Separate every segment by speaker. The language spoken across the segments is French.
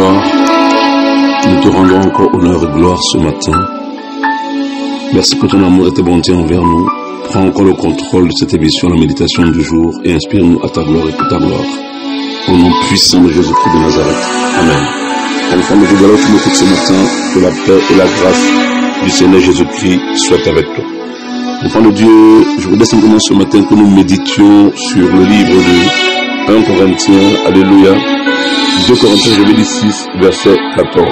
Speaker 1: Nous te rendons encore honneur et gloire ce matin. Merci pour ton amour et ta bonté envers nous. Prends encore le contrôle de cette émission, la méditation du jour, et inspire-nous à ta gloire et pour ta gloire. Au nom puissant de Jésus-Christ de Nazareth. Amen. Enfant de Dieu, alors tu ce matin, que la paix et la grâce du Seigneur Jésus-Christ soient avec toi. Enfant de Dieu, je voudrais simplement ce matin que nous méditions sur le livre de 1 Corinthiens, Alléluia, 2 Corinthiens, je vais dire 6, verset 14.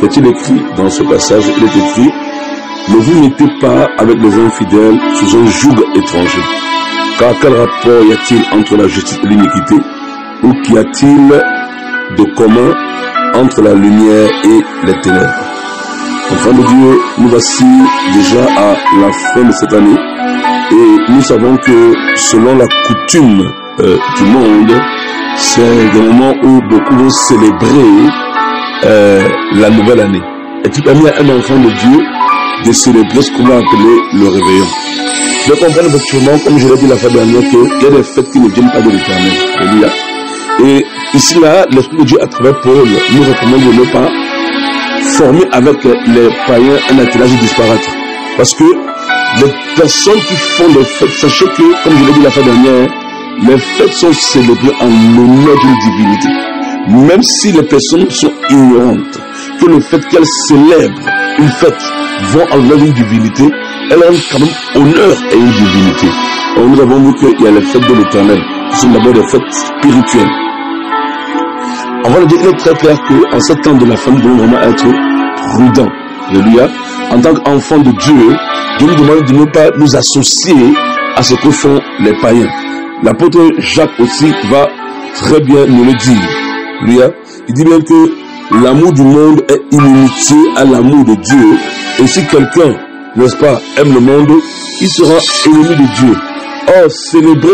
Speaker 1: Qu'est-il écrit dans ce passage? Il est écrit, ne vous mettez pas avec les infidèles sous un joug étranger. Car quel rapport y a-t-il entre la justice et l'iniquité? Ou qu'y a-t-il de commun entre la lumière et les ténèbres Enfant de Dieu, nous voici déjà à la fin de cette année. Et nous savons que selon la coutume euh, du monde, c'est des moments où beaucoup vont célébrer euh, la nouvelle année. Et tu permets à un enfant de Dieu de célébrer ce qu'on va appeler le réveillon. Je comprends effectivement, comme je l'ai dit la fois dernière, qu'il y a des fêtes qui ne viennent pas de l'éternel. Et ici, là, l'Esprit de Dieu, à travers Paul, nous recommande de ne pas former avec les païens un attelage disparate. Parce que les personnes qui font des fêtes, sachez que, comme je l'ai dit la fois dernière, les fêtes sont célébrées en l'honneur d'une divinité. Même si les personnes sont ignorantes que le fait qu'elles célèbrent une fête vont en l'honneur d'une divinité, elles ont quand même honneur à une divinité. Alors nous avons vu qu'il y a les fêtes de l'éternel, qui sont d'abord des fêtes spirituelles. Avant de dire, il est très clair qu'en ce temps de la femme, nous devons vraiment être prudents. Alléluia. En tant qu'enfant de Dieu, Dieu nous demande de ne pas nous associer à ce que font les païens. L'apôtre Jacques aussi va très bien nous le dire. Alléluia. Il dit bien que l'amour du monde est inimitié à l'amour de Dieu. Et si quelqu'un, n'est-ce pas, aime le monde, il sera ennemi de Dieu. Or, célébrer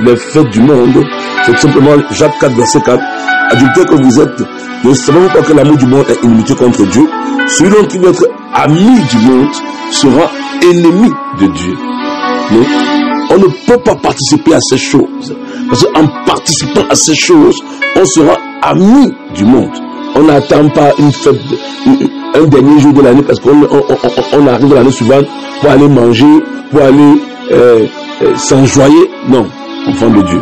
Speaker 1: les fêtes du monde, c'est simplement Jacques 4, verset 4. Adultère que vous êtes, ne savez pas que l'amour du monde est inimitié contre Dieu? Celui qui veut être ami du monde sera ennemi de Dieu. On ne peut pas participer à ces choses. Parce qu'en participant à ces choses, on sera ami du monde. On n'attend pas une fête, un dernier jour de l'année parce qu'on on, arrive l'année suivante pour aller manger, pour aller euh, euh, s'enjoyer. Non, enfant de Dieu.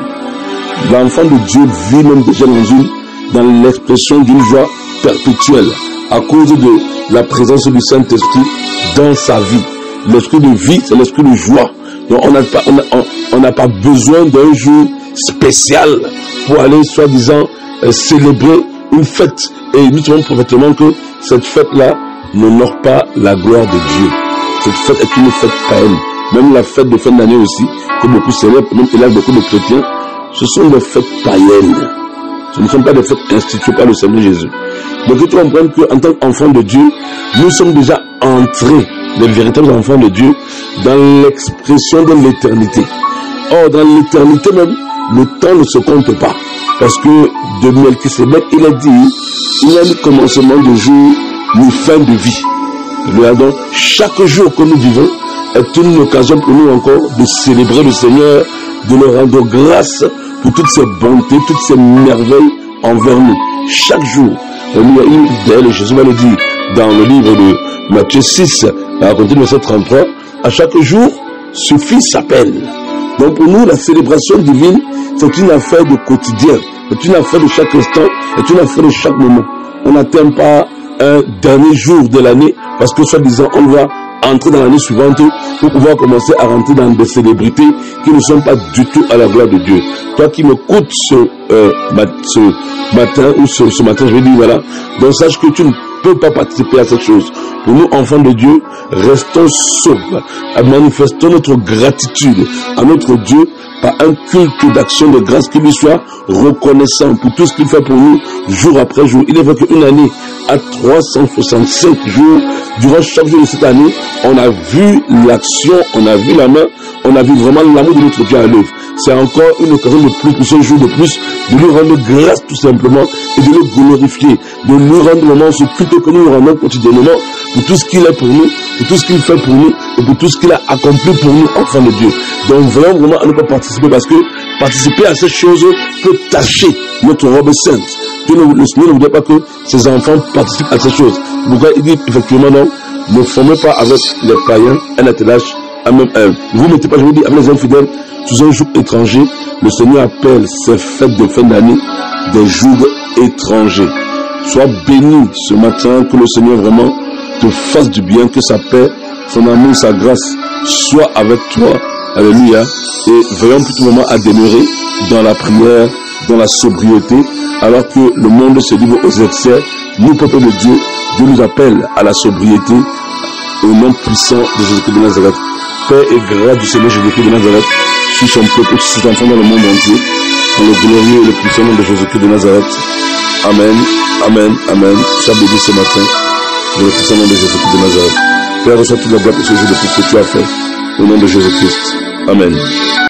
Speaker 1: L'enfant de Dieu vit même déjà dans une dans l'expression d'une joie perpétuelle à cause de la présence du Saint-Esprit dans sa vie. L'esprit de vie, c'est l'esprit de joie. On n'a pas, on, pas besoin d'un jour spécial pour aller soi-disant euh, célébrer une fête. Et nous savons parfaitement que cette fête-là n'honore pas la gloire de Dieu. Cette fête est une fête païenne. Même la fête de fin d'année aussi, que beaucoup célèbrent, même a beaucoup de chrétiens, ce sont des fêtes païennes. Ce ne sont pas des fêtes instituées par le Seigneur Jésus. Donc il faut comprendre qu'en tant qu'enfant de Dieu, nous sommes déjà entrés, les véritables enfants de Dieu, dans l'expression de l'éternité. Or, dans l'éternité même, le temps ne se compte pas. Parce que de Melchisedec, il a dit, il y a ni commencement de jour, ni fin de vie. Donc, chaque jour que nous vivons est une occasion pour nous encore de célébrer le Seigneur, de le rendre grâce pour toutes ses bontés, toutes ses merveilles envers nous. Chaque jour, d'ailleurs Jésus va le dire dans le livre de Matthieu 6, à partir de verset 33, à chaque jour suffit sa peine. Donc pour nous, la célébration divine, c'est une affaire de quotidien, c'est une affaire de chaque instant, c'est une affaire de chaque moment. On n'atteint pas un dernier jour de l'année parce que soi-disant on va entrer dans l'année suivante pour pouvoir commencer à rentrer dans des célébrités qui ne sont pas du tout à la gloire de Dieu. Toi qui m'écoutes ce, euh, ce matin ou ce, ce matin, je vais dire voilà, donc sache que tu ne peux pas participer à cette chose. Pour nous, enfants de Dieu, restons sobres, manifestons notre gratitude à notre Dieu par un culte d'action de grâce qui lui soit reconnaissant pour tout ce qu'il fait pour nous jour après jour. Il est vrai qu'une année à 365 jours, durant chaque jour de cette année, on a vu l'action, on a vu la main, on a vu vraiment l'amour de notre Dieu à l'œuvre. C'est encore une occasion de plus, pour ce jour de plus, de lui rendre grâce tout simplement et de le glorifier, de lui rendre vraiment ce culte que nous rendons quotidiennement pour tout ce qu'il est pour nous, pour tout ce qu'il fait pour nous et pour tout ce qu'il a accompli pour nous, enfants de Dieu. Donc vraiment, vraiment à ne pas participer parce que participer à ces choses peut tâcher notre robe sainte. Dieu le Seigneur ne voudrait pas que ses enfants participent à ces choses. Pourquoi il dit effectivement non, ne formez pas avec les païens un attelage à même un. Vous ne mettez pas, je vous dis, avec les infidèles, sous un jour étranger, le Seigneur appelle ces fêtes de fin d'année des jours étrangers. Sois béni ce matin, que le Seigneur vraiment te fasse du bien, que sa paix, son amour, sa grâce soit avec toi. Alléluia. Et veillons tout le moment à demeurer dans la prière, dans la sobriété, alors que le monde se livre aux excès. Nous, peuple de Dieu, Dieu nous appelle à la sobriété au nom puissant de Jésus-Christ de Nazareth. Père et grâce du Seigneur Jésus-Christ de Nazareth son peuple, sur ses enfants dans le monde entier, dans le glorieux et le puissant nom de Jésus-Christ de Nazareth. Amen, Amen, Amen. Sois béni ce matin dans le puissant nom de Jésus-Christ de Nazareth. Père, reçois toute la gloire et ce jour de tout ce que tu as fait au nom de Jésus-Christ. Amen.